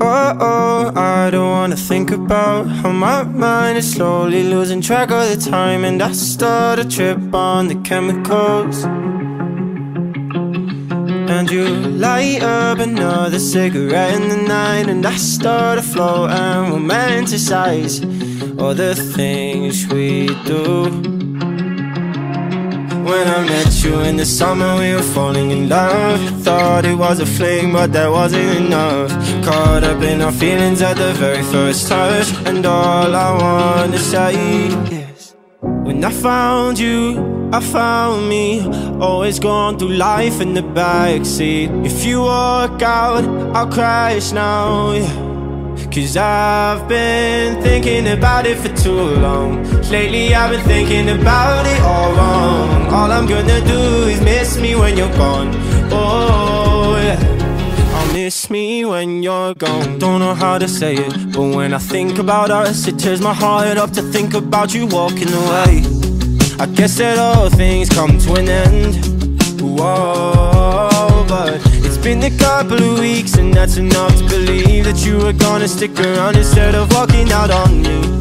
Oh, oh, I don't wanna think about how my mind is slowly losing track of the time And I start a trip on the chemicals. And you light up another cigarette in the night And I start to float and romanticize All the things we do met you in the summer we were falling in love. Thought it was a fling but that wasn't enough. Caught up in our feelings at the very first touch. And all I want to say is When I found you, I found me. Always going through life in the backseat. If you walk out, I'll crash now, yeah. Cause I've been thinking about it for too long. Lately I've been thinking about it all wrong. All I'm gonna do is miss me when you're gone. Oh yeah I'll miss me when you're gone. Don't know how to say it But when I think about us It tears my heart up to think about you walking away. I guess that all things come to an end. Whoa, but it's been a couple of weeks and that's enough to believe that you were gonna stick around instead of walking out on me.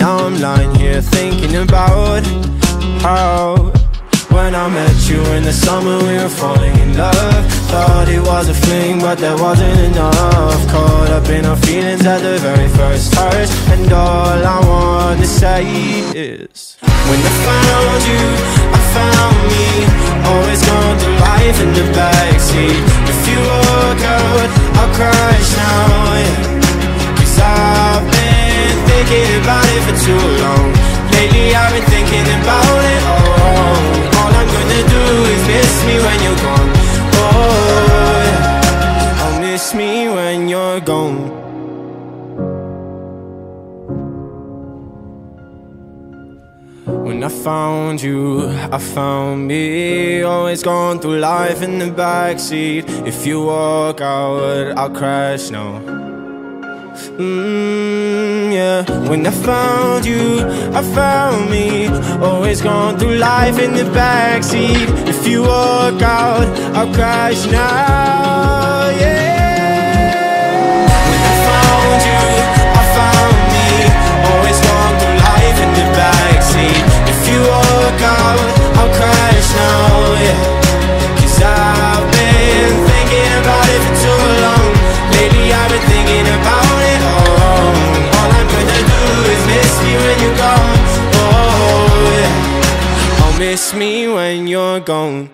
Now I'm lying here thinking about how when I met you in the summer we were falling in love. Thought it was a fling but that wasn't enough. Caught up in our feelings at the very first touch. And all I wanna say is When I found you, I found me. Always going through life in the backseat. If you walk out, I'll crash now yeah. Cause I've been thinking about it you're gone. When I found you, I found me. Always going mm, through life in the backseat. If you walk out, I'll crash now Mmm, yeah. When I found you, I found me. Always going through life in the backseat. If you walk out, I'll crash now, miss me when you're gone